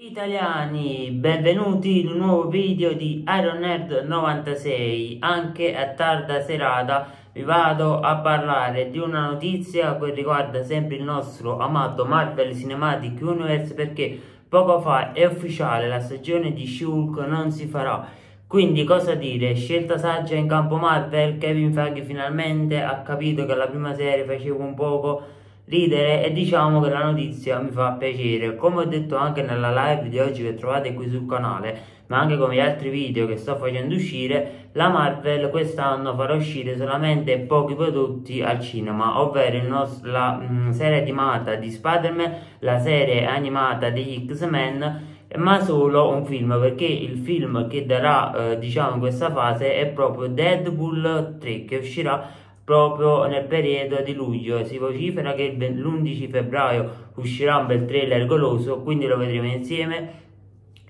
Italiani, benvenuti in un nuovo video di Iron Nerd 96 Anche a tarda serata vi vado a parlare di una notizia che riguarda sempre il nostro amato Marvel Cinematic Universe Perché poco fa è ufficiale, la stagione di Shulk non si farà. Quindi cosa dire, scelta saggia in campo Marvel, Kevin Feige finalmente ha capito che la prima serie faceva un poco ridere e diciamo che la notizia mi fa piacere. Come ho detto anche nella live di oggi che trovate qui sul canale, ma anche come gli altri video che sto facendo uscire, la Marvel quest'anno farà uscire solamente pochi prodotti al cinema, ovvero nostro, la mh, mm, serie animata di Spider-Man, la serie animata degli X-Men ma solo un film perché il film che darà eh, diciamo in questa fase è proprio Deadpool 3 che uscirà proprio nel periodo di luglio. Si vocifera che l'11 febbraio uscirà un bel trailer goloso, quindi lo vedremo insieme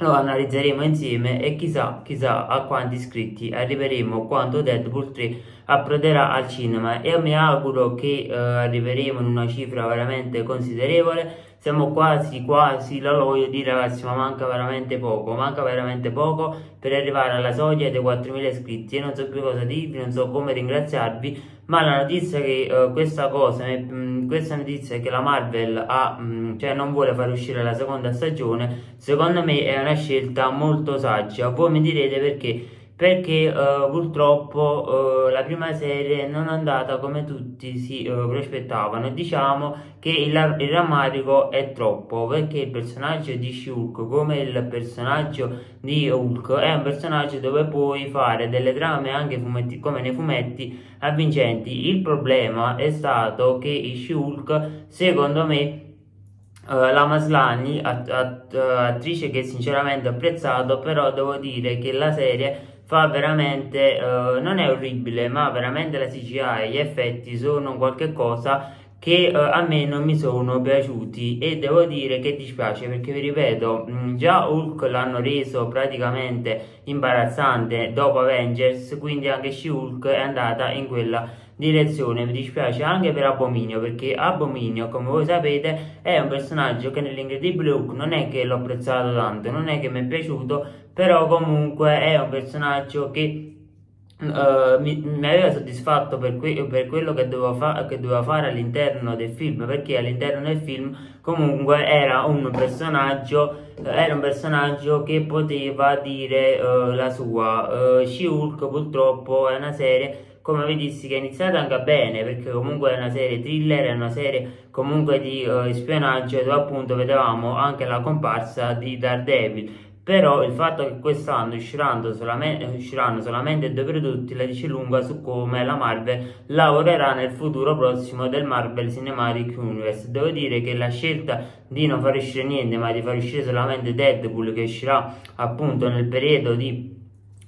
lo analizzeremo insieme e chissà, chissà a quanti iscritti arriveremo quando Deadpool 3 approderà al cinema. E mi auguro che eh, arriveremo in una cifra veramente considerevole. Siamo quasi quasi lo voglio dire ragazzi ma manca veramente poco manca veramente poco per arrivare alla soglia dei 4.000 iscritti. E non so più cosa dirvi non so come ringraziarvi ma la notizia che uh, questa cosa mh, mm, questa notizia che la Marvel ha mh, cioè non vuole far uscire la seconda stagione secondo me è una scelta molto saggia. Voi mi direte perché perché uh, purtroppo uh, la prima serie non è andata come tutti si uh, prospettavano. Diciamo che il, il, rammarico è troppo perché il personaggio di Shulk come il personaggio di Hulk è un personaggio dove puoi fare delle trame anche fumetti, come nei fumetti avvincenti. Il problema è stato che Shulk secondo me Uh, la Maslani, att att attrice che sinceramente ho apprezzato, però devo dire che la serie fa veramente, uh, non è orribile, ma veramente la CGI gli effetti sono qualche cosa che uh, a me non mi sono piaciuti. E devo dire che dispiace perché vi ripeto mm, già Hulk l'hanno reso praticamente imbarazzante dopo Avengers quindi anche She-Hulk è andata in quella direzione. Mi dispiace anche per Abominio perché Abominio come voi sapete è un personaggio che nell'Incredibile Hulk non è che l'ho apprezzato tanto non è che mi è piaciuto però comunque è un personaggio che Uh, mi, mi, aveva soddisfatto per, que per quello che doveva, fa che doveva fare all'interno del film perché all'interno del film comunque era un personaggio era un personaggio che poteva dire uh, la sua. Uh, She-Hulk purtroppo è una serie come vi dissi che è iniziata anche bene perché comunque è una serie thriller, è una serie comunque di spionaggio dove appunto vedevamo anche la comparsa di Daredevil però il fatto che quest'anno usciranno solamente, usciranno solamente due prodotti la dice lunga su come la Marvel lavorerà nel futuro prossimo del Marvel Cinematic Universe. Devo dire che la scelta di non far uscire niente ma di far uscire solamente Deadpool che uscirà appunto nel periodo di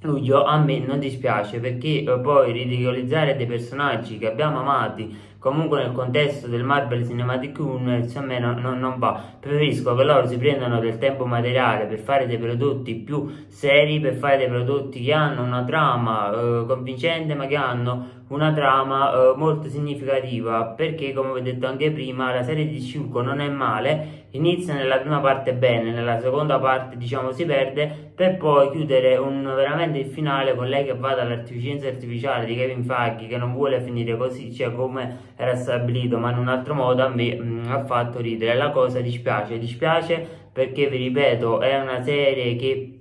luglio a me non dispiace perché eh, poi ridicolizzare dei personaggi che abbiamo amati comunque nel contesto del Marvel Cinematic Universe a me no, no, non va. Preferisco che loro si prendano del tempo materiale per fare dei prodotti più seri per fare dei prodotti che hanno una trama eh, convincente ma che hanno una trama eh, molto significativa perché come ho detto anche prima la serie di Shulko non è male inizia nella prima parte bene nella seconda parte diciamo si perde per poi chiudere un, veramente il finale con lei che va dall'intelligenza artificiale di Kevin Feige che non vuole finire così cioè come era stabilito ma in un altro modo a me mh, mm, ha fatto ridere. La cosa dispiace dispiace perché vi ripeto è una serie che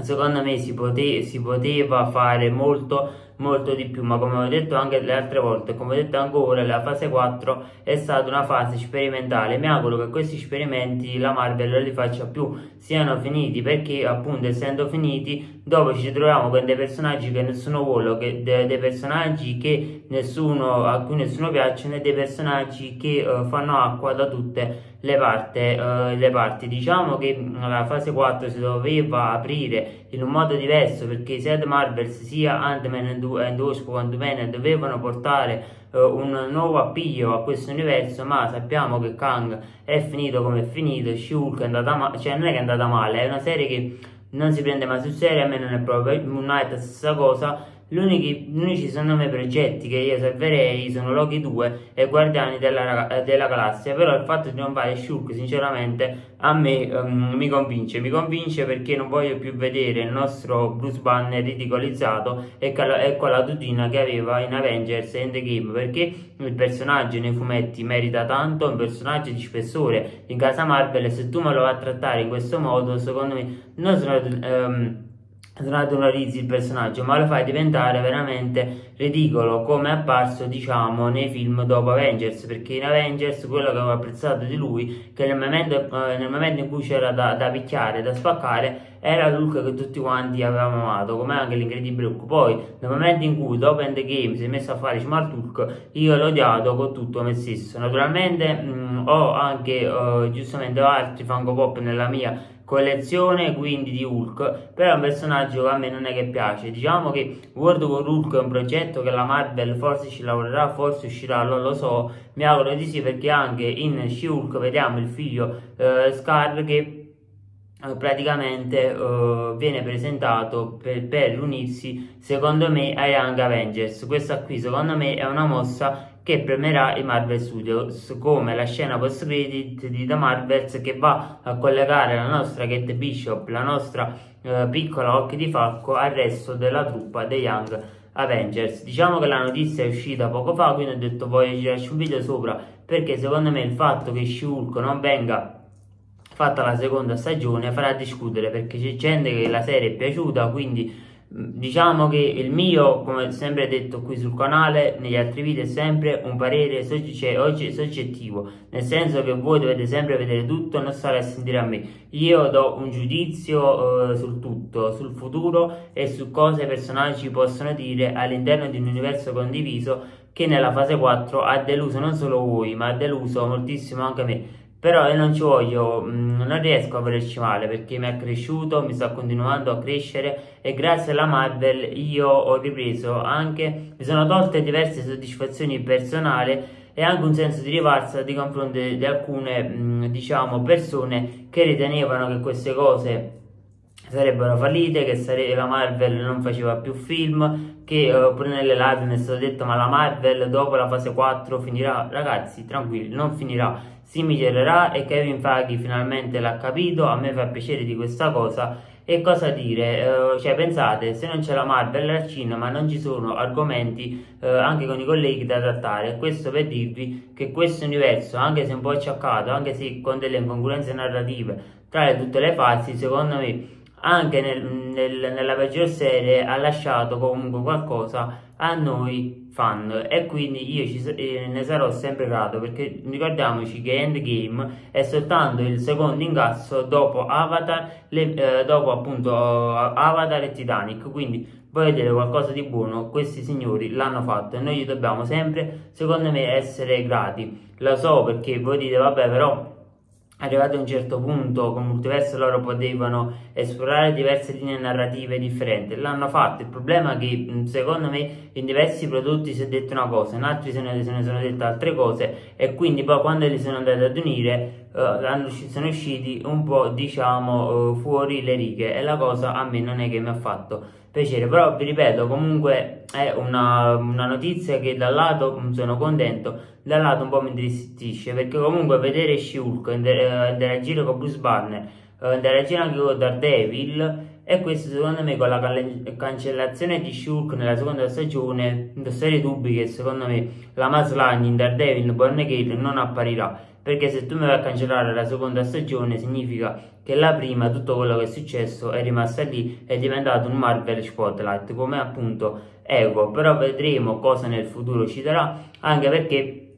secondo me si, pote si poteva fare molto molto di più ma come ho detto anche le altre volte come ho detto ancora la fase 4 è stata una fase sperimentale. Mi auguro che questi esperimenti la Marvel non li faccia più siano finiti perché appunto essendo finiti dopo ci troviamo con dei personaggi che nessuno vuole che de dei personaggi che nessuno a cui nessuno piacciono e dei personaggi che uh, fanno acqua da tutte le, parte, uh, le parti. Diciamo che la fase 4 si doveva aprire in un modo diverso perché sia The Marvels sia Ant-Man and and Wasp Quantumania dovevano portare uh, un nuovo appiglio a questo universo ma sappiamo che Kang è finito come è finito Shulk è andata male cioè non è che è andata male è una serie che non si prende mai sul serio a me non è proprio Moon Knight stessa cosa gli unici, gli unici secondo me progetti che io salverei sono Loki 2 e Guardiani della, della Galassia, però il fatto di non fare Shulk sinceramente a me um, mi convince, mi convince perché non voglio più vedere il nostro Bruce Banner ridicolizzato e, e con la tutina che aveva in Avengers Endgame, perché il personaggio nei fumetti merita tanto, un personaggio di spessore in casa Marvel e se tu me lo vai a trattare in questo modo, secondo me non sono... Um, naturalizzi il personaggio ma lo fai diventare veramente ridicolo come è apparso diciamo nei film dopo Avengers perché in Avengers quello che avevo apprezzato di lui che nel momento, eh, nel momento in cui c'era da, da, picchiare da spaccare era Luke che tutti quanti avevamo amato come anche l'incredibile Hulk. Poi nel momento in cui dopo Endgame si è messo a fare Smart Hulk io l'ho odiato con tutto me stesso. Naturalmente mh, mm, ho anche eh, giustamente altri Funko Pop nella mia collezione quindi di Hulk però è un personaggio che a me non è che piace. Diciamo che World War Hulk è un progetto che la Marvel forse ci lavorerà forse uscirà non lo so. Mi auguro di sì perché anche in She-Hulk vediamo il figlio eh, Scar che eh, praticamente uh, viene presentato per, per unirsi secondo me ai Young Avengers. Questa qui secondo me è una mossa che premierà i Marvel Studios come la scena post credit di The Marvels che va a collegare la nostra Kate Bishop, la nostra eh, piccola Occhi di Falco al resto della truppa dei Young Avengers. Diciamo che la notizia è uscita poco fa, quindi ho detto voglio girarci un video sopra perché secondo me il fatto che Shulk non venga fatta la seconda stagione farà discutere perché c'è gente che la serie è piaciuta, quindi Diciamo che il mio, come sempre detto qui sul canale, negli altri video è sempre un parere cioè, soggettivo, nel senso che voi dovete sempre vedere tutto non stare a sentire a me. Io do un giudizio eh, sul tutto, sul futuro e su cosa i personaggi possono dire all'interno di un universo condiviso che nella fase 4 ha deluso non solo voi, ma ha deluso moltissimo anche me però io non ci voglio, mm, non riesco a volerci male perché mi è cresciuto, mi sta continuando a crescere e grazie alla Marvel io ho ripreso anche, mi sono tolte diverse soddisfazioni personali e anche un senso di rivalsa di confronto di alcune mm, diciamo persone che ritenevano che queste cose sarebbero fallite, che sare- la Marvel non faceva più film, che uh, pure nelle live mi è stato detto ma la Marvel dopo la fase 4 finirà, ragazzi tranquilli, non finirà, si migliorerà e Kevin Feige finalmente l'ha capito, a me fa piacere di questa cosa. E cosa dire, uh, cioè pensate, se non c'è la Marvel al cinema non ci sono argomenti uh, anche con i colleghi da trattare, questo per dirvi che questo universo, anche se un po' acciaccato, anche se con delle incongruenze narrative tra le tutte le fasi, secondo me anche nel, nel, nella peggior serie ha lasciato comunque qualcosa a noi fan. E quindi io ci, eh, ne sarò sempre grato perché ricordiamoci che Endgame è soltanto il secondo ingasso dopo Avatar, le, eh, dopo appunto Avatar e Titanic. Quindi voglio dire qualcosa di buono? Questi signori l'hanno fatto e noi gli dobbiamo sempre secondo me essere grati. Lo so perché voi dite vabbè però arrivati a un certo punto con Multiverso loro potevano esplorare diverse linee narrative differenti. L'hanno fatto. Il problema è che secondo me in diversi prodotti si è detto una cosa in altri se ne, se ne sono dette altre cose e quindi poi quando li sono andati ad unire uh, sono usciti un po' diciamo uh, fuori le righe. E la cosa a me non è che mi ha fatto piacere però vi ripeto comunque è una, una notizia che da un lato sono contento dal lato un po' mi intristisce perché comunque vedere Shulk interagire con Bruce Banner interagire anche con Daredevil e questo secondo me con la cancellazione di Shulk nella seconda stagione serie dubbi che secondo me la Maslany in Daredevil Born Again non apparirà perché se tu mi vai a cancellare la seconda stagione significa che la prima tutto quello che è successo è rimasta lì è diventato un Marvel Spotlight come appunto Ego. Però vedremo cosa nel futuro ci darà anche perché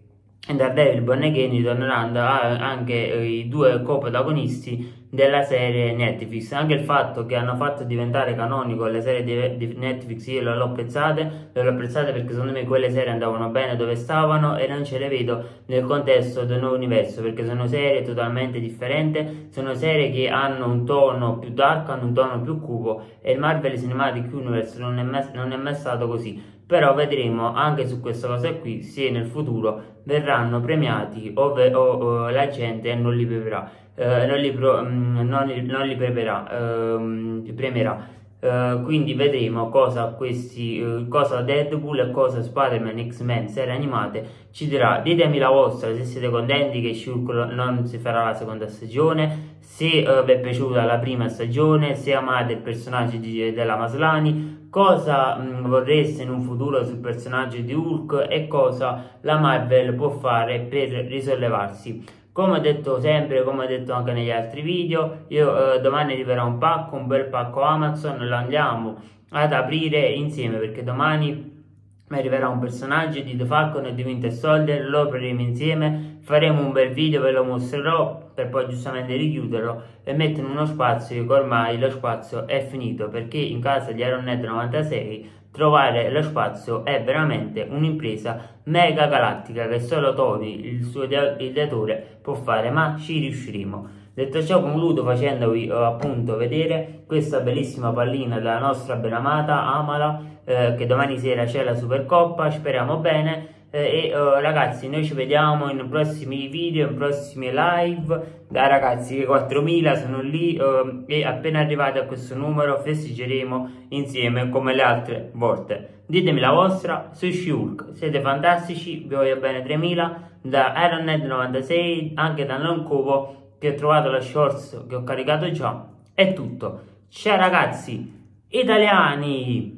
in Daredevil Born Again ritorneranno anche i due co-protagonisti della serie Netflix. Anche il fatto che hanno fatto diventare canonico le serie di, Netflix io le ho apprezzate le ho apprezzate perché secondo me quelle serie andavano bene dove stavano e non ce le vedo nel contesto del nuovo universo perché sono serie totalmente differenti sono serie che hanno un tono più dark hanno un tono più cupo e il Marvel Cinematic Universe non è mai, non è mai stato così. Però vedremo anche su questa cosa qui se nel futuro verranno premiati o, o, o la gente non li premierà, eh, non, li pro, mm, non, non li premierà, eh, premierà. Uh, quindi vedremo cosa questi uh, cosa Deadpool e cosa Spider-Man X-Men serie animate ci dirà ditemi la vostra se siete contenti che Shulk non si farà la seconda stagione se uh, vi è piaciuta la prima stagione se amate il personaggio di, della Maslani cosa mh, mm, vorreste in un futuro sul personaggio di Hulk e cosa la Marvel può fare per risollevarsi come ho detto sempre, come ho detto anche negli altri video, io eh, domani arriverà un pacco, un bel pacco Amazon, lo andiamo ad aprire insieme perché domani mi arriverà un personaggio di The Falcon e di Winter Soldier, lo apriremo insieme, faremo un bel video, ve lo mostrerò per poi giustamente richiuderlo e mettere in uno spazio che ormai lo spazio è finito perché in casa di Iron 96 trovare lo spazio è veramente un'impresa mega galattica che solo Tony, il suo ideatore, può fare, ma ci riusciremo. Detto ciò concludo facendovi eh, appunto vedere questa bellissima pallina della nostra benamata Amala eh, che domani sera c'è la Supercoppa, speriamo bene e uh, ragazzi noi ci vediamo in prossimi video, in prossimi live. Dai ragazzi che 4000 sono lì uh, e appena arrivati a questo numero festeggeremo insieme come le altre volte. Ditemi la vostra su Shulk siete fantastici, vi voglio bene 3000 da Ironhead 96 anche da Non Cubo che ho trovato la shorts che ho caricato già. È tutto. Ciao ragazzi italiani